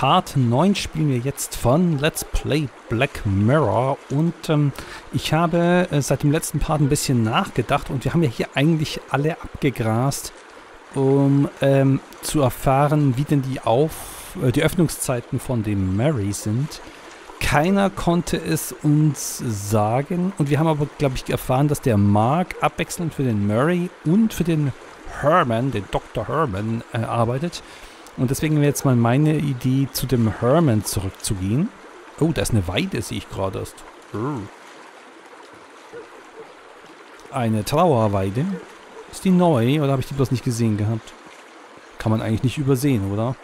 Part 9 spielen wir jetzt von Let's Play Black Mirror und ähm, ich habe äh, seit dem letzten Part ein bisschen nachgedacht und wir haben ja hier eigentlich alle abgegrast, um ähm, zu erfahren, wie denn die, Auf äh, die Öffnungszeiten von dem Mary sind. Keiner konnte es uns sagen und wir haben aber, glaube ich, erfahren, dass der Mark abwechselnd für den Murray und für den Herman, den Dr. Herman, äh, arbeitet. Und deswegen wäre jetzt mal meine Idee, zu dem Herman zurückzugehen. Oh, da ist eine Weide, sehe ich gerade erst. Eine Trauerweide. Ist die neu oder habe ich die bloß nicht gesehen gehabt? Kann man eigentlich nicht übersehen, oder?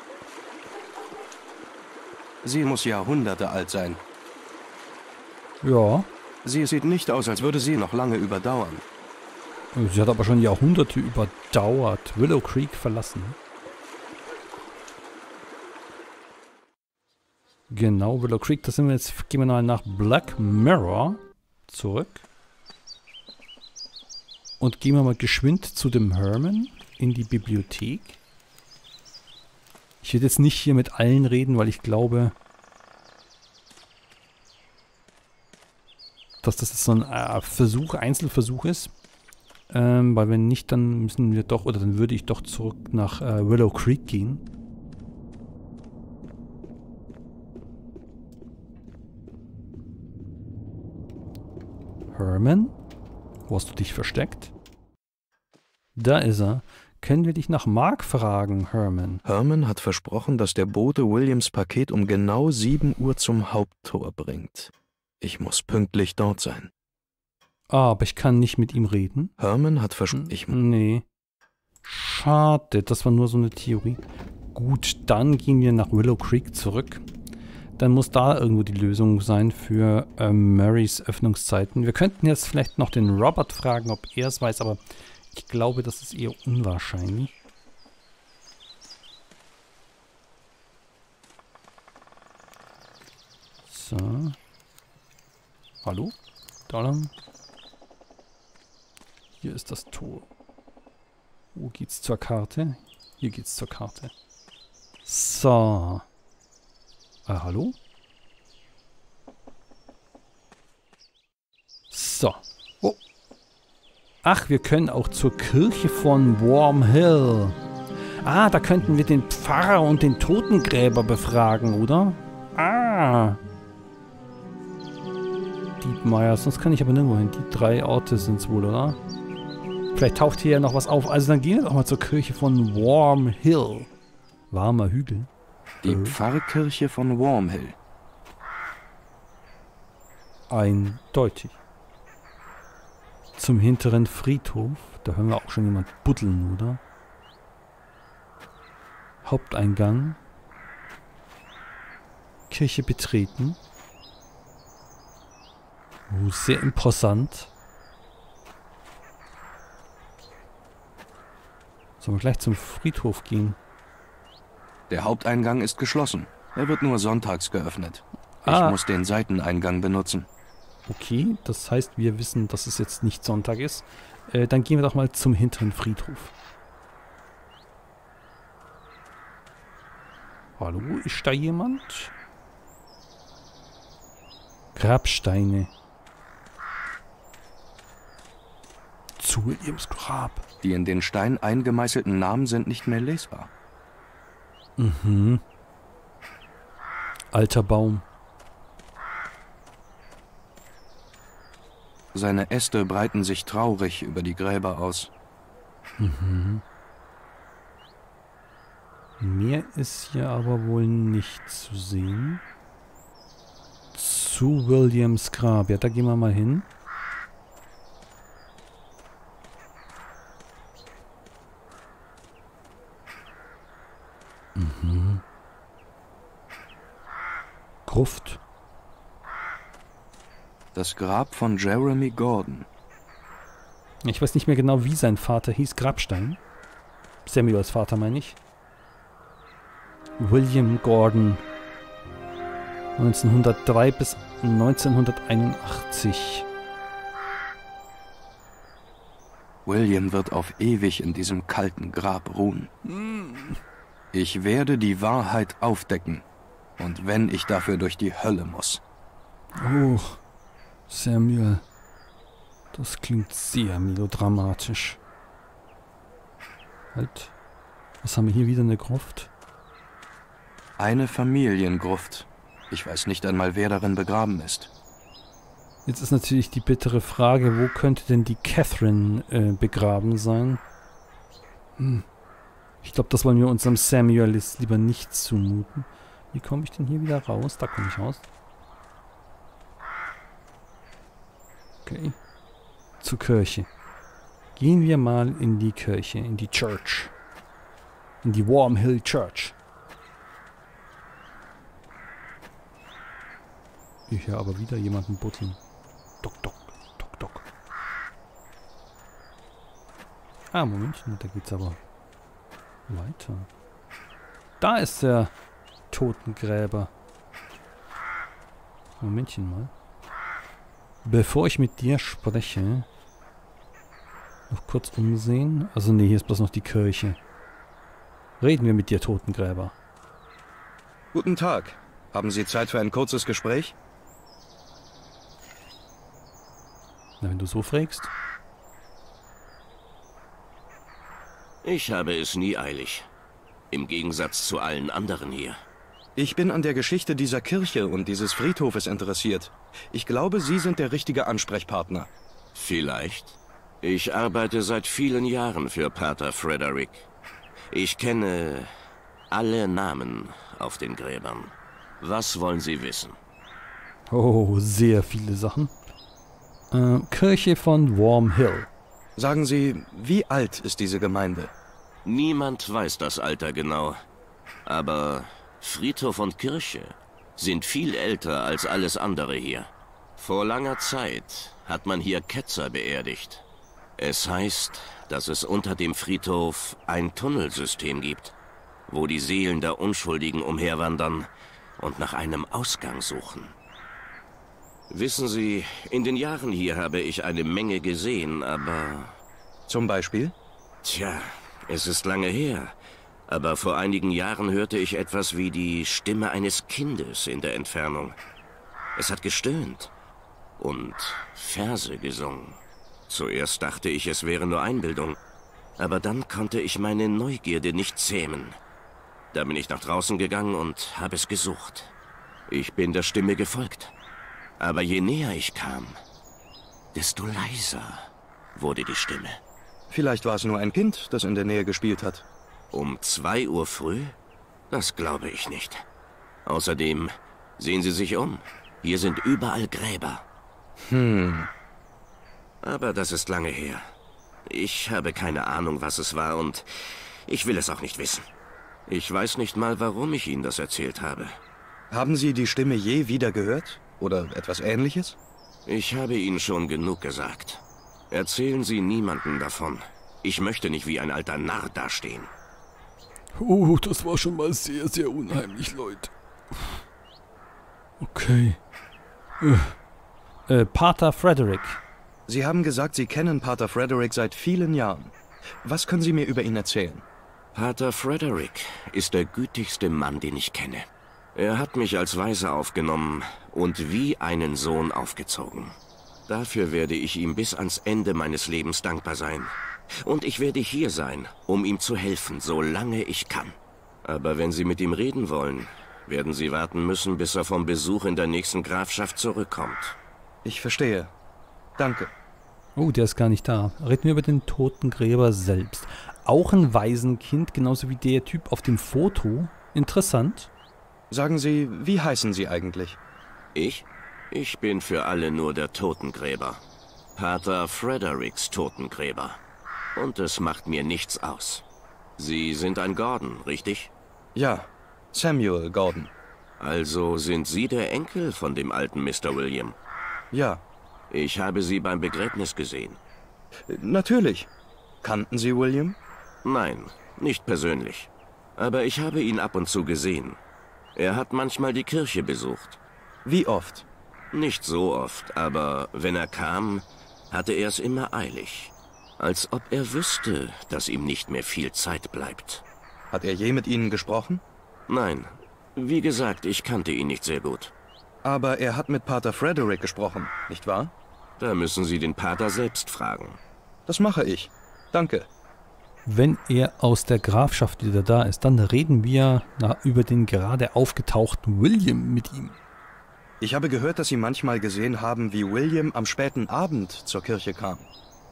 Sie muss Jahrhunderte alt sein. Ja. Sie sieht nicht aus, als würde sie noch lange überdauern. Sie hat aber schon Jahrhunderte überdauert. Willow Creek verlassen. Genau, Willow Creek. Da sind wir jetzt. Gehen wir mal nach Black Mirror zurück. Und gehen wir mal geschwind zu dem Herman in die Bibliothek. Ich werde jetzt nicht hier mit allen reden, weil ich glaube, dass das so ein äh, Versuch, Einzelversuch ist. Ähm, weil wenn nicht, dann müssen wir doch, oder dann würde ich doch zurück nach äh, Willow Creek gehen. Herman? Wo hast du dich versteckt? Da ist er. Können wir dich nach Mark fragen, Herman? Herman hat versprochen, dass der Bote Williams Paket um genau 7 Uhr zum Haupttor bringt. Ich muss pünktlich dort sein. Ah, aber ich kann nicht mit ihm reden. Herman hat versprochen. Ich nee. Schade, das war nur so eine Theorie. Gut, dann gehen wir nach Willow Creek zurück. Dann muss da irgendwo die Lösung sein für äh, Marys Öffnungszeiten. Wir könnten jetzt vielleicht noch den Robert fragen, ob er es weiß, aber ich glaube, das ist eher unwahrscheinlich. So. Hallo? Da lang. Hier ist das Tor. Wo geht's zur Karte? Hier geht's zur Karte. So. Äh, hallo? So. Oh. Ach, wir können auch zur Kirche von Warm Hill. Ah, da könnten wir den Pfarrer und den Totengräber befragen, oder? Ah. Dietmeier, sonst kann ich aber nirgendwo hin. Die drei Orte sind es wohl, oder? Vielleicht taucht hier ja noch was auf. Also dann gehen wir doch mal zur Kirche von Warm Hill. Warmer Hügel. Die äh. Pfarrkirche von Warm Hill. Eindeutig. Zum hinteren Friedhof. Da hören wir auch schon jemand buddeln, oder? Haupteingang. Kirche betreten. Oh, sehr imposant. Sollen wir gleich zum Friedhof gehen? Der Haupteingang ist geschlossen. Er wird nur sonntags geöffnet. Ich ah. muss den Seiteneingang benutzen. Okay, das heißt, wir wissen, dass es jetzt nicht Sonntag ist. Äh, dann gehen wir doch mal zum hinteren Friedhof. Hallo, ist da jemand? Grabsteine. Zu Williams Grab. Die in den Stein eingemeißelten Namen sind nicht mehr lesbar. Mhm. Alter Baum. Seine Äste breiten sich traurig über die Gräber aus. Mhm. Mehr ist hier aber wohl nicht zu sehen. Zu Williams Grab. Ja, da gehen wir mal hin. Gruft. Das Grab von Jeremy Gordon. Ich weiß nicht mehr genau, wie sein Vater hieß. Grabstein. Samuels Vater, meine ich. William Gordon. 1903 bis 1981. William wird auf ewig in diesem kalten Grab ruhen. Ich werde die Wahrheit aufdecken. Und wenn ich dafür durch die Hölle muss. Oh, Samuel. Das klingt sehr melodramatisch. Halt. Was haben wir hier wieder eine Gruft? Eine Familiengruft. Ich weiß nicht einmal, wer darin begraben ist. Jetzt ist natürlich die bittere Frage, wo könnte denn die Catherine äh, begraben sein? Hm. Ich glaube, das wollen wir unserem Samuel jetzt lieber nicht zumuten. Wie komme ich denn hier wieder raus? Da komme ich raus. Okay. Zur Kirche. Gehen wir mal in die Kirche, in die Church. In die Warm Hill Church. Ich höre aber wieder jemanden butteln. Dock, dock, dock, dock. Ah, Momentchen, da geht's aber weiter. Da ist der Totengräber. Momentchen mal. Bevor ich mit dir spreche, noch kurz umsehen. Also nee, hier ist bloß noch die Kirche. Reden wir mit dir, Totengräber. Guten Tag. Haben Sie Zeit für ein kurzes Gespräch? Na, wenn du so fragst. Ich habe es nie eilig. Im Gegensatz zu allen anderen hier. Ich bin an der Geschichte dieser Kirche und dieses Friedhofes interessiert. Ich glaube, Sie sind der richtige Ansprechpartner. Vielleicht. Ich arbeite seit vielen Jahren für Pater Frederick. Ich kenne alle Namen auf den Gräbern. Was wollen Sie wissen? Oh, sehr viele Sachen. Äh, Kirche von Warm Hill. Sagen Sie, wie alt ist diese Gemeinde? Niemand weiß das Alter genau. Aber Friedhof und Kirche sind viel älter als alles andere hier. Vor langer Zeit hat man hier Ketzer beerdigt. Es heißt, dass es unter dem Friedhof ein Tunnelsystem gibt, wo die Seelen der Unschuldigen umherwandern und nach einem Ausgang suchen. Wissen Sie, in den Jahren hier habe ich eine Menge gesehen, aber... Zum Beispiel? Tja, es ist lange her. Aber vor einigen Jahren hörte ich etwas wie die Stimme eines Kindes in der Entfernung. Es hat gestöhnt und Verse gesungen. Zuerst dachte ich, es wäre nur Einbildung. Aber dann konnte ich meine Neugierde nicht zähmen. Da bin ich nach draußen gegangen und habe es gesucht. Ich bin der Stimme gefolgt. Aber je näher ich kam, desto leiser wurde die Stimme. Vielleicht war es nur ein Kind, das in der Nähe gespielt hat. Um zwei Uhr früh? Das glaube ich nicht. Außerdem, sehen Sie sich um. Hier sind überall Gräber. Hm. Aber das ist lange her. Ich habe keine Ahnung, was es war und ich will es auch nicht wissen. Ich weiß nicht mal, warum ich Ihnen das erzählt habe. Haben Sie die Stimme je wieder gehört? Oder etwas ähnliches? Ich habe Ihnen schon genug gesagt. Erzählen Sie niemanden davon. Ich möchte nicht wie ein alter Narr dastehen. Oh, das war schon mal sehr, sehr unheimlich, Leute. Okay. Äh, äh, Pater Frederick. Sie haben gesagt, Sie kennen Pater Frederick seit vielen Jahren. Was können Sie mir über ihn erzählen? Pater Frederick ist der gütigste Mann, den ich kenne. Er hat mich als Weise aufgenommen und wie einen Sohn aufgezogen. Dafür werde ich ihm bis ans Ende meines Lebens dankbar sein. Und ich werde hier sein, um ihm zu helfen, solange ich kann. Aber wenn Sie mit ihm reden wollen, werden Sie warten müssen, bis er vom Besuch in der nächsten Grafschaft zurückkommt. Ich verstehe. Danke. Oh, der ist gar nicht da. Reden wir über den Totengräber selbst. Auch ein Waisenkind, genauso wie der Typ auf dem Foto. Interessant. Sagen Sie, wie heißen Sie eigentlich? Ich? Ich bin für alle nur der Totengräber. Pater Fredericks Totengräber. Und es macht mir nichts aus. Sie sind ein Gordon, richtig? Ja, Samuel Gordon. Also sind Sie der Enkel von dem alten Mr. William? Ja. Ich habe Sie beim Begräbnis gesehen. Natürlich. Kannten Sie William? Nein, nicht persönlich. Aber ich habe ihn ab und zu gesehen. Er hat manchmal die Kirche besucht. Wie oft? Nicht so oft, aber wenn er kam, hatte er es immer eilig. Als ob er wüsste, dass ihm nicht mehr viel Zeit bleibt. Hat er je mit Ihnen gesprochen? Nein, Wie gesagt, ich kannte ihn nicht sehr gut. Aber er hat mit Pater Frederick gesprochen, nicht wahr? Da müssen Sie den Pater selbst fragen. Das mache ich. Danke. Wenn er aus der Grafschaft wieder da ist, dann reden wir na, über den gerade aufgetauchten William mit ihm. Ich habe gehört, dass Sie manchmal gesehen haben, wie William am späten Abend zur Kirche kam.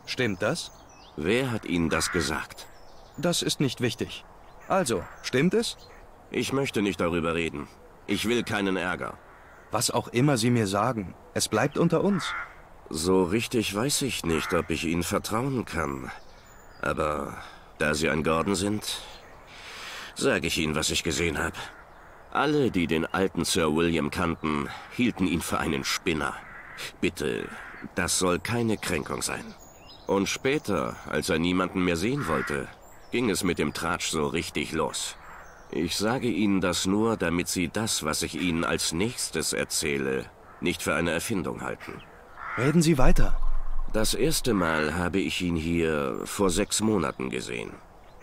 Stimmt das? Wer hat Ihnen das gesagt? Das ist nicht wichtig. Also, stimmt es? Ich möchte nicht darüber reden. Ich will keinen Ärger. Was auch immer Sie mir sagen, es bleibt unter uns. So richtig weiß ich nicht, ob ich Ihnen vertrauen kann. Aber da Sie ein Gordon sind, sage ich Ihnen, was ich gesehen habe. Alle, die den alten Sir William kannten, hielten ihn für einen Spinner. Bitte, das soll keine Kränkung sein. Und später, als er niemanden mehr sehen wollte, ging es mit dem Tratsch so richtig los. Ich sage Ihnen das nur, damit Sie das, was ich Ihnen als nächstes erzähle, nicht für eine Erfindung halten. Reden Sie weiter. Das erste Mal habe ich ihn hier vor sechs Monaten gesehen.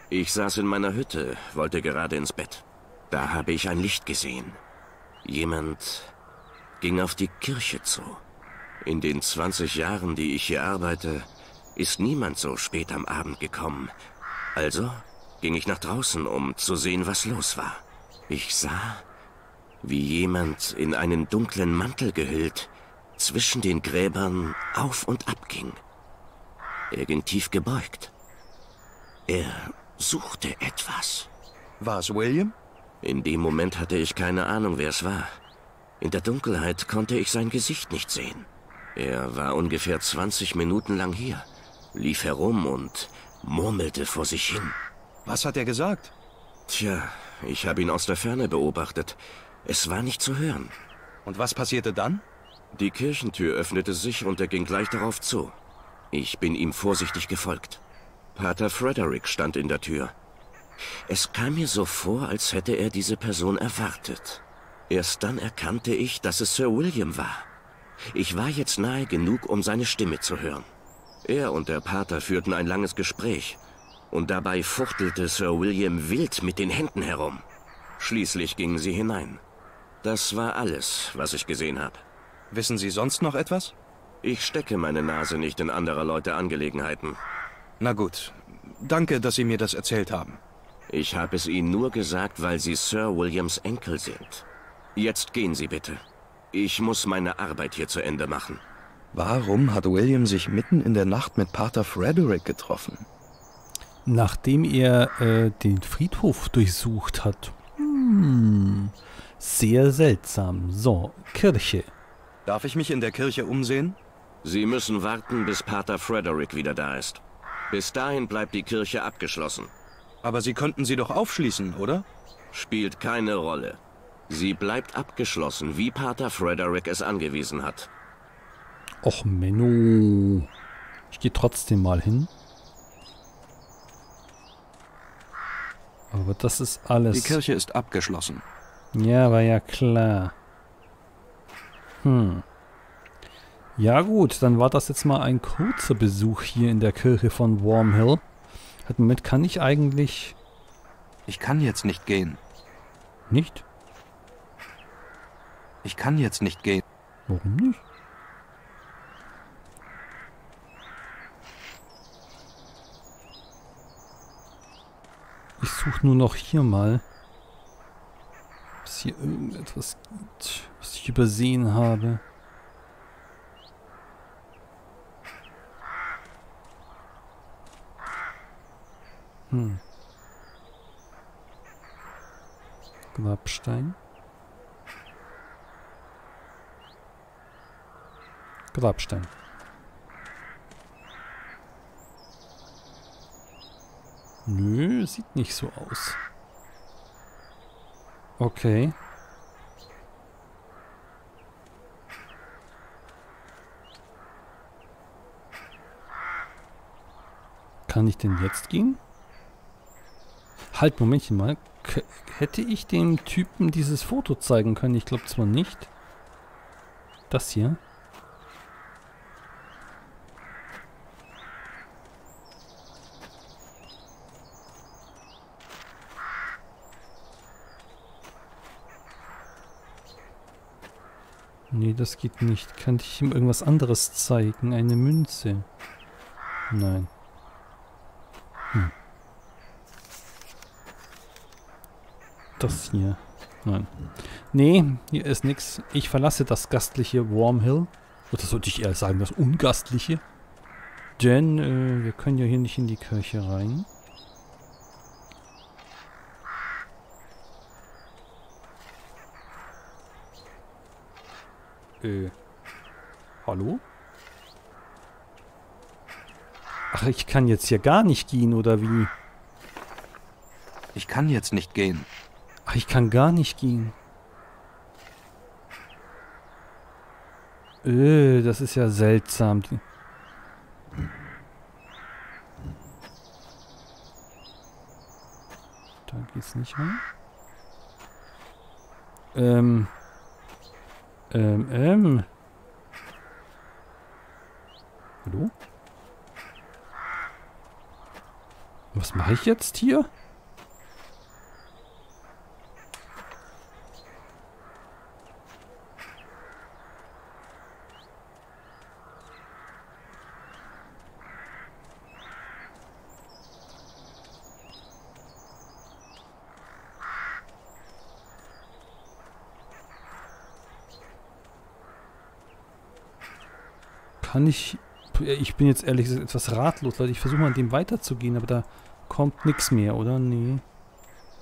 Ich saß in meiner Hütte, wollte gerade ins Bett. Da habe ich ein Licht gesehen. Jemand ging auf die Kirche zu. In den 20 Jahren, die ich hier arbeite, ist niemand so spät am Abend gekommen. Also ging ich nach draußen, um zu sehen, was los war. Ich sah, wie jemand in einen dunklen Mantel gehüllt zwischen den Gräbern auf und ab ging. Er ging tief gebeugt. Er suchte etwas. War es William? In dem Moment hatte ich keine Ahnung, wer es war. In der Dunkelheit konnte ich sein Gesicht nicht sehen. Er war ungefähr 20 Minuten lang hier, lief herum und murmelte vor sich hin. Was hat er gesagt? Tja, ich habe ihn aus der Ferne beobachtet. Es war nicht zu hören. Und was passierte dann? Die Kirchentür öffnete sich und er ging gleich darauf zu. Ich bin ihm vorsichtig gefolgt. Pater Frederick stand in der Tür. Es kam mir so vor, als hätte er diese Person erwartet. Erst dann erkannte ich, dass es Sir William war. Ich war jetzt nahe genug, um seine Stimme zu hören. Er und der Pater führten ein langes Gespräch, und dabei fuchtelte Sir William wild mit den Händen herum. Schließlich gingen sie hinein. Das war alles, was ich gesehen habe. Wissen Sie sonst noch etwas? Ich stecke meine Nase nicht in anderer Leute Angelegenheiten. Na gut. Danke, dass Sie mir das erzählt haben. Ich habe es Ihnen nur gesagt, weil Sie Sir Williams Enkel sind. Jetzt gehen Sie bitte. Ich muss meine Arbeit hier zu Ende machen. Warum hat William sich mitten in der Nacht mit Pater Frederick getroffen? Nachdem er äh, den Friedhof durchsucht hat. Hm, sehr seltsam. So, Kirche. Darf ich mich in der Kirche umsehen? Sie müssen warten, bis Pater Frederick wieder da ist. Bis dahin bleibt die Kirche abgeschlossen. Aber Sie könnten sie doch aufschließen, oder? Spielt keine Rolle. Sie bleibt abgeschlossen, wie Pater Frederick es angewiesen hat. Och, Menno. Ich gehe trotzdem mal hin. Aber das ist alles. Die Kirche ist abgeschlossen. Ja, war ja klar. Hm. Ja gut, dann war das jetzt mal ein kurzer Besuch hier in der Kirche von Warmhill. Moment, kann ich eigentlich... Ich kann jetzt nicht gehen. Nicht? Ich kann jetzt nicht gehen. Warum nicht? Suche nur noch hier mal, ob es hier irgendetwas gibt, was ich übersehen habe. Hm. Grabstein. Grabstein. Nö, sieht nicht so aus. Okay. Kann ich denn jetzt gehen? Halt, Momentchen mal. K hätte ich dem Typen dieses Foto zeigen können? Ich glaube zwar nicht. Das hier. Nee, das geht nicht. Kann ich ihm irgendwas anderes zeigen? Eine Münze? Nein. Hm. Das hier. Nein. Nee, hier ist nichts. Ich verlasse das gastliche Warmhill. Oder sollte ich eher sagen, das ungastliche? Denn äh, wir können ja hier nicht in die Kirche rein. Äh. Hallo? Ach, ich kann jetzt hier gar nicht gehen, oder wie? Ich kann jetzt nicht gehen. Ach, ich kann gar nicht gehen. Äh, das ist ja seltsam. Da geht's nicht rein. Ähm. Ähm, ähm. Hallo? Was mache ich jetzt hier? Kann ich... Ich bin jetzt ehrlich gesagt etwas ratlos, Leute. Ich versuche mal an dem weiterzugehen, aber da kommt nichts mehr, oder? Nee.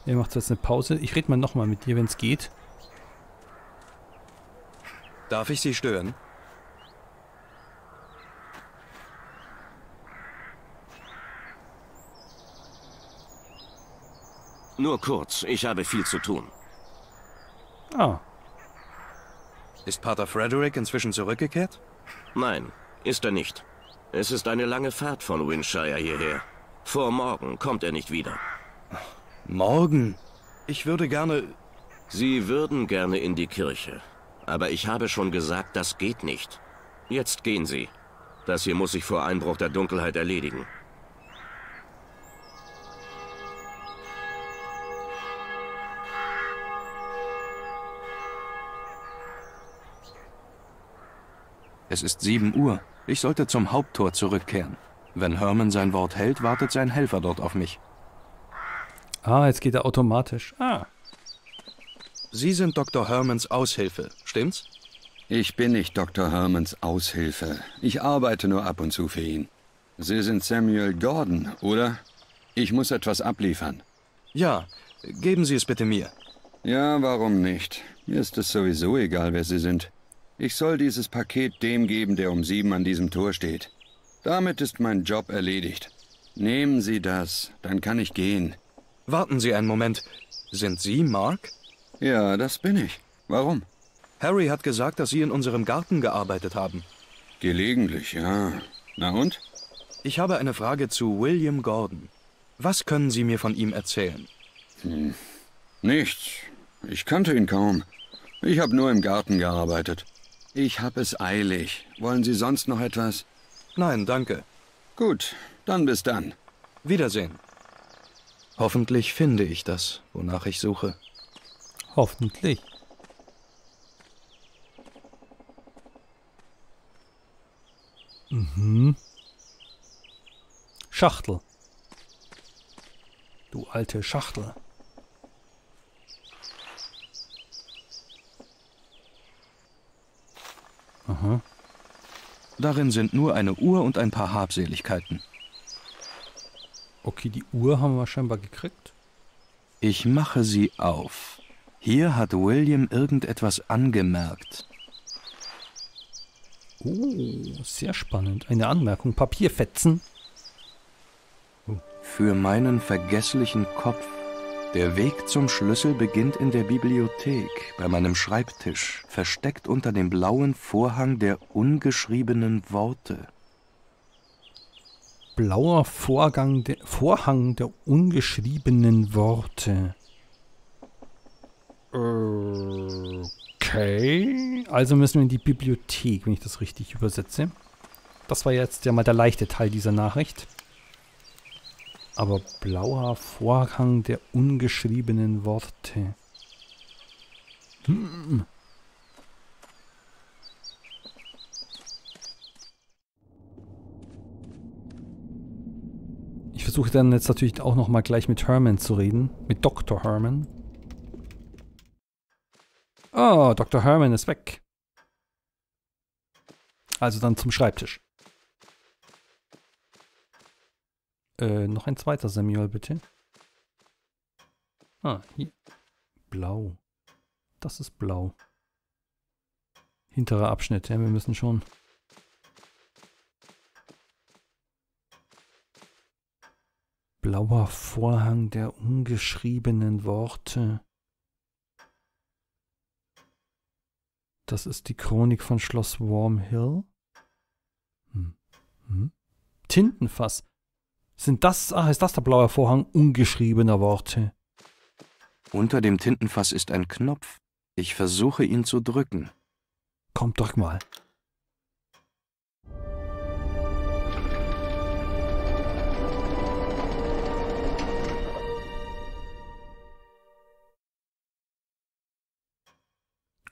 Er macht jetzt eine Pause. Ich rede mal nochmal mit dir, wenn es geht. Darf ich Sie stören? Nur kurz, ich habe viel zu tun. Ah. Ist Pater Frederick inzwischen zurückgekehrt? Nein, ist er nicht. Es ist eine lange Fahrt von Winshire hierher. Vor morgen kommt er nicht wieder. Morgen? Ich würde gerne... Sie würden gerne in die Kirche. Aber ich habe schon gesagt, das geht nicht. Jetzt gehen Sie. Das hier muss sich vor Einbruch der Dunkelheit erledigen. Es ist sieben Uhr. Ich sollte zum Haupttor zurückkehren. Wenn Herman sein Wort hält, wartet sein Helfer dort auf mich. Ah, jetzt geht er automatisch. Ah. Sie sind Dr. Hermans Aushilfe, stimmt's? Ich bin nicht Dr. Hermans Aushilfe. Ich arbeite nur ab und zu für ihn. Sie sind Samuel Gordon, oder? Ich muss etwas abliefern. Ja, geben Sie es bitte mir. Ja, warum nicht? Mir ist es sowieso egal, wer Sie sind. Ich soll dieses Paket dem geben, der um sieben an diesem Tor steht. Damit ist mein Job erledigt. Nehmen Sie das, dann kann ich gehen. Warten Sie einen Moment. Sind Sie Mark? Ja, das bin ich. Warum? Harry hat gesagt, dass Sie in unserem Garten gearbeitet haben. Gelegentlich, ja. Na und? Ich habe eine Frage zu William Gordon. Was können Sie mir von ihm erzählen? Hm. Nichts. Ich kannte ihn kaum. Ich habe nur im Garten gearbeitet. Ich habe es eilig. Wollen Sie sonst noch etwas? Nein, danke. Gut, dann bis dann. Wiedersehen. Hoffentlich finde ich das, wonach ich suche. Hoffentlich. Mhm. Schachtel. Du alte Schachtel. Aha. Darin sind nur eine Uhr und ein paar Habseligkeiten. Okay, die Uhr haben wir scheinbar gekriegt. Ich mache sie auf. Hier hat William irgendetwas angemerkt. Oh, sehr spannend. Eine Anmerkung. Papierfetzen. Für meinen vergesslichen Kopf der Weg zum Schlüssel beginnt in der Bibliothek, bei meinem Schreibtisch, versteckt unter dem blauen Vorhang der ungeschriebenen Worte. Blauer Vorgang der, Vorhang der ungeschriebenen Worte. Okay. Also müssen wir in die Bibliothek, wenn ich das richtig übersetze. Das war jetzt ja mal der leichte Teil dieser Nachricht aber blauer Vorhang der ungeschriebenen Worte. Hm. Ich versuche dann jetzt natürlich auch nochmal gleich mit Herman zu reden, mit Dr. Herman. Ah, oh, Dr. Herman ist weg. Also dann zum Schreibtisch. Äh, noch ein zweiter Samuel, bitte. Ah, hier. Blau. Das ist blau. Hinterer Abschnitt, ja, wir müssen schon... Blauer Vorhang der ungeschriebenen Worte. Das ist die Chronik von Schloss Warm Hill. Hm. Hm. Tintenfass. Sind das, ach, ist das der blaue Vorhang ungeschriebener Worte? Unter dem Tintenfass ist ein Knopf. Ich versuche ihn zu drücken. Komm, drück mal.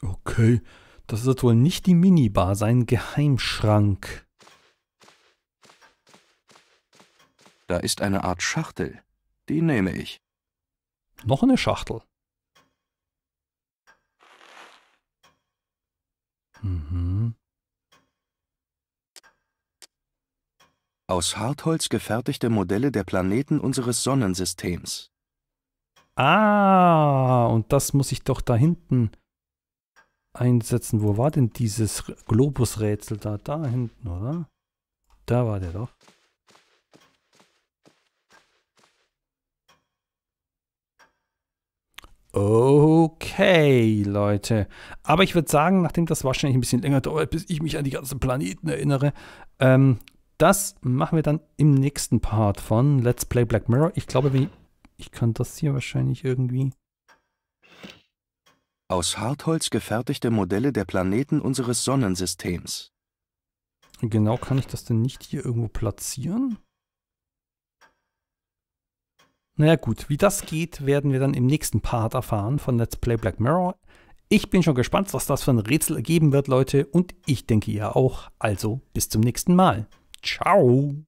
Okay, das wird wohl nicht die Minibar sein, Geheimschrank. Da ist eine Art Schachtel. Die nehme ich. Noch eine Schachtel. Mhm. Aus Hartholz gefertigte Modelle der Planeten unseres Sonnensystems. Ah, und das muss ich doch da hinten einsetzen. Wo war denn dieses Globusrätsel da? Da hinten, oder? Da war der doch. Okay, Leute. Aber ich würde sagen, nachdem das wahrscheinlich ein bisschen länger dauert, bis ich mich an die ganzen Planeten erinnere, ähm, das machen wir dann im nächsten Part von Let's Play Black Mirror. Ich glaube, ich, ich kann das hier wahrscheinlich irgendwie. Aus Hartholz gefertigte Modelle der Planeten unseres Sonnensystems. Genau kann ich das denn nicht hier irgendwo platzieren? Naja gut, wie das geht, werden wir dann im nächsten Part erfahren von Let's Play Black Mirror. Ich bin schon gespannt, was das für ein Rätsel ergeben wird, Leute, und ich denke ihr auch. Also bis zum nächsten Mal. Ciao.